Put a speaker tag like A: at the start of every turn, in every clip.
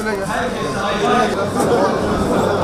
A: くない。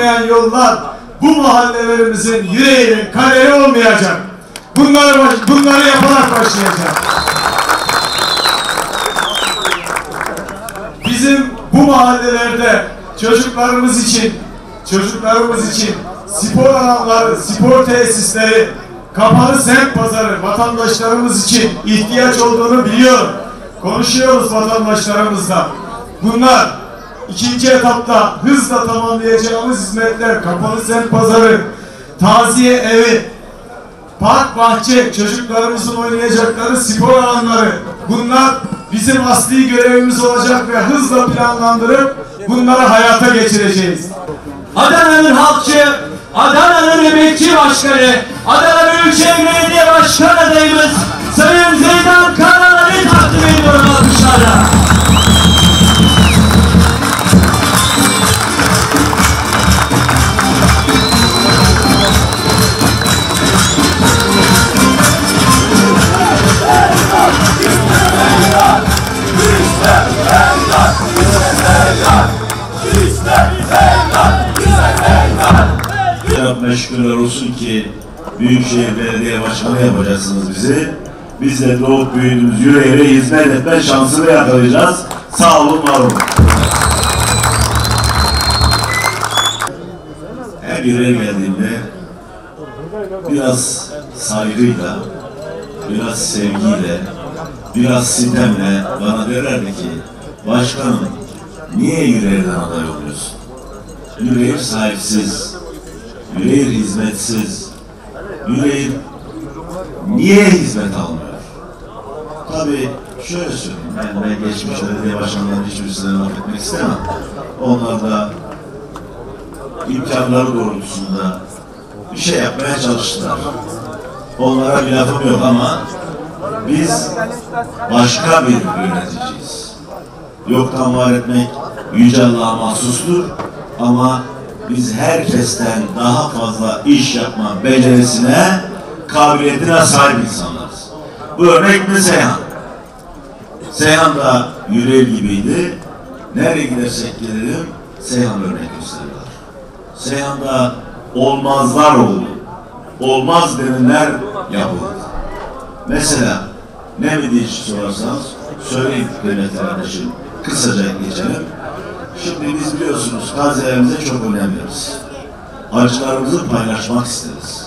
A: Yapılmayan yollar bu mahallelerimizin yüreğinin kaleri olmayacak. Bunları, bunları yaparak başlayacak. Bizim bu mahallelerde çocuklarımız için, çocuklarımız için spor alanları, spor tesisleri, kapalı semt pazarı vatandaşlarımız için ihtiyaç olduğunu biliyorum. Konuşuyoruz vatandaşlarımızla. Bunlar ikinci etapta hızla tamamlayacağımız hizmetler, kapalı semt pazarı, taziye evi, park bahçe, çocuklarımızın oynayacakları spor alanları. Bunlar bizim asli görevimiz olacak ve hızla planlandırıp bunları hayata geçireceğiz.
B: Adana'nın halkçı, Adana'nın emekçi başkanı, Adana Büyükşehir Belediye Başkan adayımız Sayın Zeydan Karalar'ı takdim ediyorum alkışlarla.
C: Rabbime şükürler olsun ki Büyükşehir Belediye Başkanı yapacaksınız bizi. Biz de doğup büyüdüğümüz yüreğe hizmet etme şansını yakalayacağız. Sağ olun, var olun. Her yere geldiğimde biraz saygıyla, biraz sevgiyle, biraz sitemle bana derlerdi ki Başkanım niye yüreğden aday oluyorsun? Yüreğir sahipsiz, yüreğir hizmetsiz, yüreğir niye hizmet almıyor? Tabii şöyle söyleyeyim, ben, ben geçmiş belediye başkanlarının hiçbirisine laf etmek istemem. Onlar da imkanları doğrultusunda bir şey yapmaya çalıştılar. Onlara bir lafım yok ama biz başka bir yöneticiyiz. Yoktan var etmek Yüce Allah'a mahsustur ama biz herkesten daha fazla iş yapma becerisine, kabiliyetine sahip insanlarız. Bu örnek mi Seyhan? Seyhan da yüreği gibiydi. Nereye gidersek gidelim Seyhan örnek gösterirler. Seyhan'da olmazlar oldu. Olmaz denilenler yapıldı. Mesela ne mi diye sorarsanız söyleyin kıymetli kardeşim. Kısaca geçelim. Şimdi biz biliyorsunuz tazelerimize çok önem veririz. Acılarımızı paylaşmak isteriz.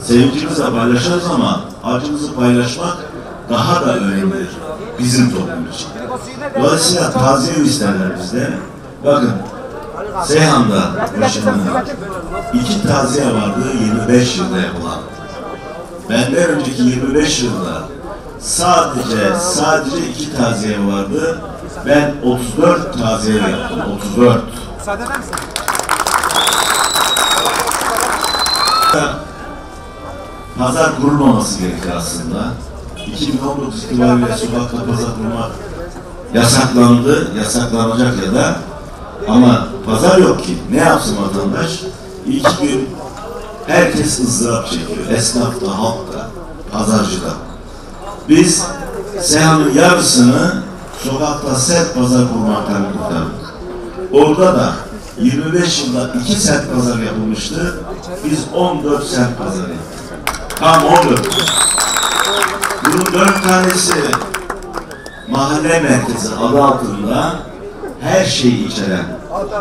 C: Sevincimizi paylaşırız ama acımızı paylaşmak daha da önemlidir bizim toplum için. Dolayısıyla taziye isterler bizde. Bakın Seyhan'da yaşanan iki taziye vardı 25 yılda yapılan. Benden önceki 25 yılda sadece sadece iki taziye vardı. Ben 34 taziye yaptım. 34. Pazar kurulmaması gerekir aslında. 2019 itibariyle sokakta pazar kurmak yasaklandı, yasaklanacak ya da ama pazar yok ki. Ne yapsın vatandaş? İki gün herkes ızdırap çekiyor. Esnaf da, halk da, pazarcı da. Biz Seyhan'ın yarısını sokakta set pazar kurmaktan kurtardık. Orada da 25 yılda iki set pazar yapılmıştı. Biz 14 semt pazarı yaptık. Tam 14. Bunun 4 tanesi mahalle merkezi adı altında her şeyi içeren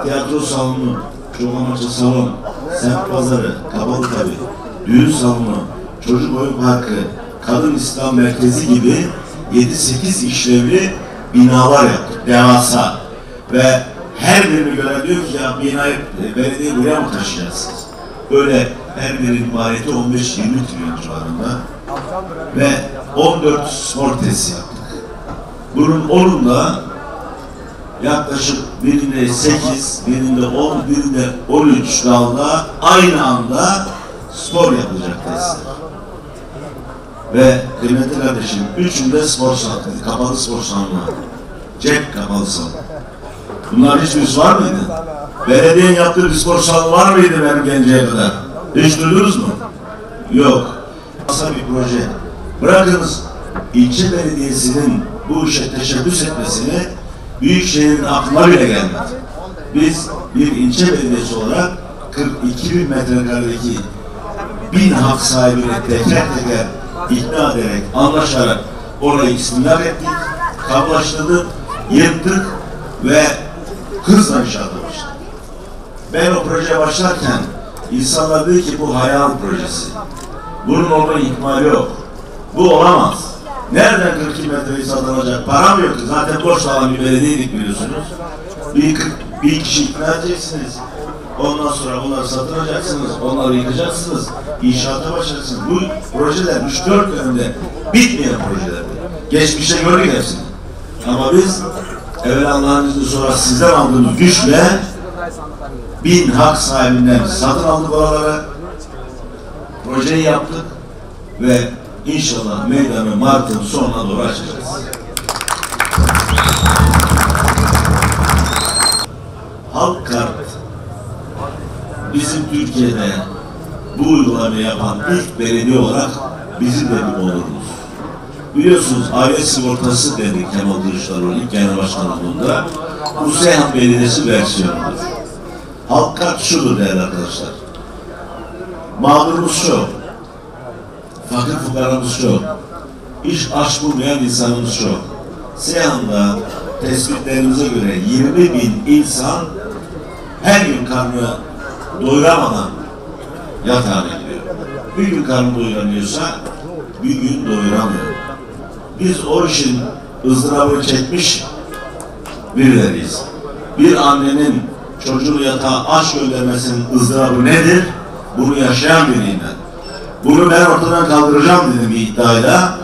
C: tiyatro salonu, çok amaçlı salon, semt pazarı, kapalı tabi, düğün salonu, çocuk oyun parkı, kadın İslam merkezi gibi 7-8 işlevli binalar yaptık. Devasa. Ve her birini gören diyor ki ya binayı belediye buraya mı taşıyacaksınız? Böyle her birinin maliyeti 15-20 trilyon civarında. Ve 14 spor tesisi yaptık. Bunun 10'unda yaklaşık birinde 8, birinde 10, birinde 13 dalda aynı anda spor yapılacak tesisler. Ve kıymetli kardeşim, üçünde spor salonu, kapalı spor salonu var. Cep kapalı salonu. Bunlar hiçbirisi var mıydı? Belediyenin yaptığı bir spor salonu var mıydı benim genceye kadar? Hiç duydunuz mu? Yok. Masa bir proje. Bırakınız ilçe belediyesinin bu işe teşebbüs etmesini Büyükşehir'in aklına bile gelmedi. Biz bir ilçe belediyesi olarak 42 bin metrekaredeki bin hak sahibine teker teker ikna ederek, anlaşarak orayı istimlak ettik, kaplaştırdık, yırttık ve hızla inşaata başladık. Ben o projeye başlarken insanlar dedi ki bu hayal projesi. Bunun olma ihtimali yok. Bu olamaz. Nereden 42 metreyi satın alacak? Param yok. Zaten borç alan bir belediyeydik biliyorsunuz. Bir, bir kişi ikna edeceksiniz. Ondan sonra onları satın alacaksınız. Onları yıkacaksınız. İnşaata başlayacaksınız. Bu projeler 3-4 dönemde bitmeyen projelerdi. Geçmişte gördük hepsini. Ama biz evvel Allah'ın izni sonra sizden aldığımız güçle bin hak sahibinden satın aldık oraları. Projeyi yaptık ve inşallah meydanı Mart'ın sonuna doğru açacağız. Halk kart bizim Türkiye'de bu uygulamayı yapan ilk belediye olarak bizim de bir onurumuz. Biliyorsunuz aile sigortası dedi Kemal Kılıçdaroğlu ilk genel başkanlığında. Bu Seyhan Belediyesi versiyonudur. Halk kart şudur değerli arkadaşlar. Mağdurumuz çok. Fakir fukaramız çok. İş aç bulmayan insanımız çok. Seyhan'da tespitlerimize göre 20 bin insan her gün karnı doyuramadan yatağına gidiyor. Bir gün karnı doyuramıyorsa bir gün doyuramıyor. Biz o işin ızdırabını çekmiş birileriyiz. Bir annenin çocuğunu yatağa aç göndermesinin ızdırabı nedir? Bunu yaşayan biriyim ben. Bunu ben ortadan kaldıracağım dedim bir iddiayla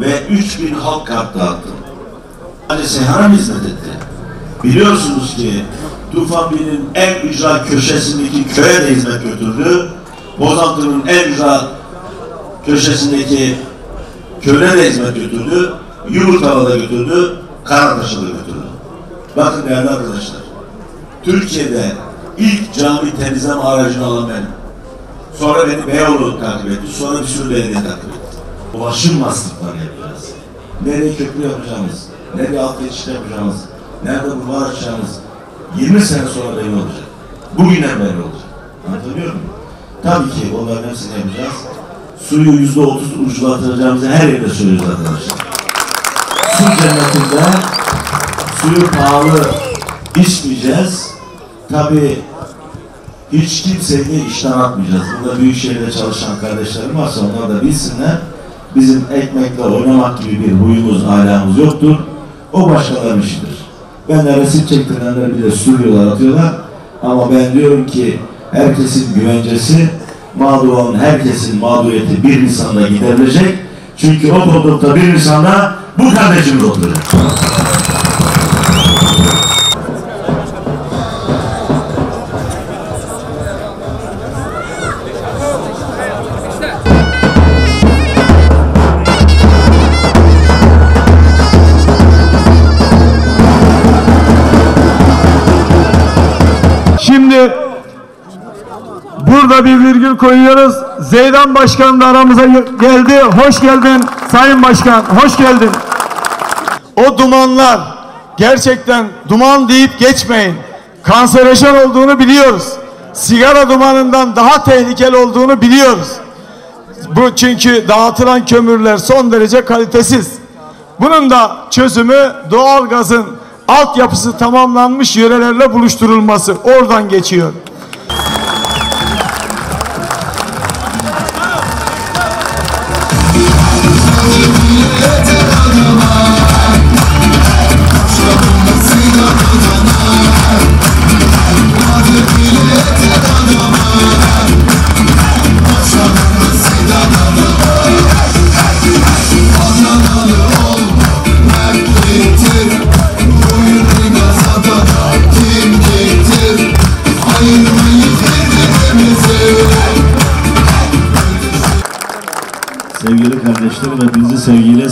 C: ve 3000 halk kart dağıttım. Hani Seyhan'a hizmet etti? Biliyorsunuz ki Tufan Bey'in en ücra köşesindeki köye de hizmet götürdü. Bozantı'nın en ücra köşesindeki köye de hizmet götürdü. Yumurtalı da götürdü. Karataş'a da götürdü. Bakın değerli arkadaşlar. Türkiye'de ilk cami temizleme aracını alan benim. Sonra beni Beyoğlu takip etti. Sonra bir sürü belediye takip etti. Ulaşım masrafları yapacağız. Nereye köprü yapacağımız, nereye alt geçiş yapacağımız, nerede bulvar açacağımız 20 sene sonra belli olacak. Bugünden belli olacak. Anlatabiliyor muyum? Tabii ki onların hepsini yapacağız. Suyu yüzde otuz ucuzlatacağımızı her yerde söylüyoruz arkadaşlar. Su cennetinde suyu pahalı içmeyeceğiz. Tabii hiç kimseyi işten atmayacağız. Burada büyük şehirde çalışan kardeşlerim varsa onlar da bilsinler. Bizim ekmekle oynamak gibi bir huyumuz, ahlakımız yoktur. O başkalarının işidir. Ben de resim çektirenler bile sürüyorlar, atıyorlar. Ama ben diyorum ki herkesin güvencesi, mağdur olan herkesin mağduriyeti bir Nisan'da giderilecek. Çünkü o koltukta bir Nisan'da bu kardeşimiz oturacak.
A: Burada bir virgül koyuyoruz. Zeydan Başkan da aramıza geldi. Hoş geldin Sayın Başkan. Hoş geldin. O dumanlar gerçekten duman deyip geçmeyin. Kanserojen olduğunu biliyoruz. sigara dumanından daha tehlikeli olduğunu biliyoruz. Bu çünkü dağıtılan kömürler son derece kalitesiz. Bunun da çözümü doğalgazın altyapısı tamamlanmış yörelerle buluşturulması. Oradan geçiyor.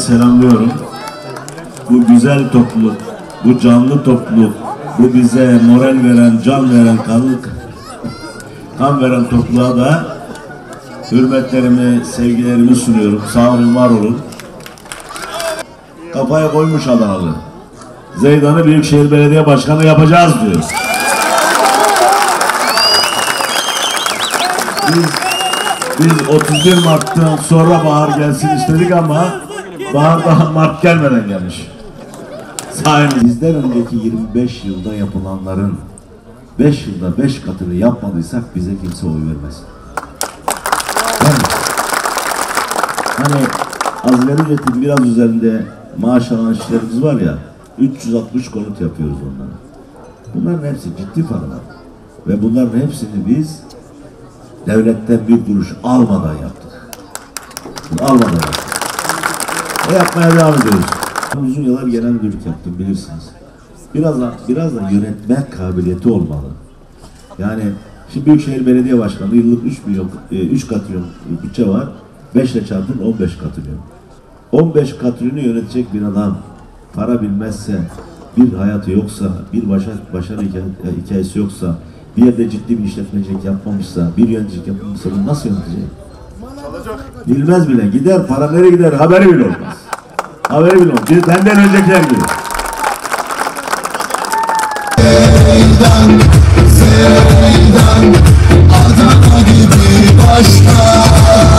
C: Selamlıyorum. Bu güzel topluluk, bu canlı topluluk, bu bize moral veren, can veren, kanlık, kan veren topluluğa da hürmetlerimi, sevgilerimi sunuyorum. Sağ olun, var olun. Kafaya koymuş Adanalı. Zeydan'ı Büyükşehir Belediye Başkanı yapacağız diyor. Biz biz 31 Mart'tan sonra bahar gelsin istedik ama bahar daha Mart gelmeden gelmiş. Sayenizde.
D: Bizden önceki 25 yılda yapılanların 5 yılda 5 katını yapmadıysak bize kimse oy vermez. Yani,
C: Hani azgari ücretin biraz üzerinde maaş alan işlerimiz var ya 360 konut yapıyoruz onlara. Bunların hepsi ciddi paralar. Ve bunların hepsini biz devletten bir kuruş almadan yaptık. Almadan yaptık. Ve yapmaya devam ediyoruz. Uzun yıllar genel müdürlük yaptım bilirsiniz. Biraz da, biraz da yönetme kabiliyeti olmalı. Yani şimdi Büyükşehir Belediye Başkanı yıllık 3 milyon, 3 katrilyon bütçe var. 5 ile çarpın 15 katrilyon. 15 katrilyonu yönetecek bir adam para bilmezse, bir hayatı yoksa, bir başarı, başarı hikaye- hikayesi yoksa, bir yerde ciddi bir işletmecilik yapmamışsa, bir yöneticilik yapmamışsa bunu nasıl yönetecek? Bilmez bile. Gider, para nereye gider haberi bile olmaz. Haberi bile olmaz. Benden öncekiler gibi.
E: Adana gibi başka